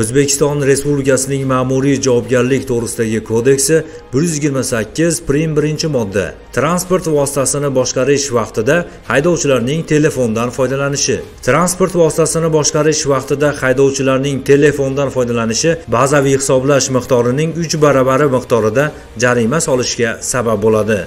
o'zbekiston respublikasining ma'muriy javobgarlik to'g'risidagi kodeksi bir yuz yigirma sakkiz prim birinchi modda. Transport vositasini boshqarish vaqtida haydovchilarning telefondan foydalanishi. Transport vositasini boshqarish vaqtida haydovchilarning telefondan foydalanishi bazaviy hisoblash miqdorining 3 baravari miqdorida jarima solishga sabab bo'ladi.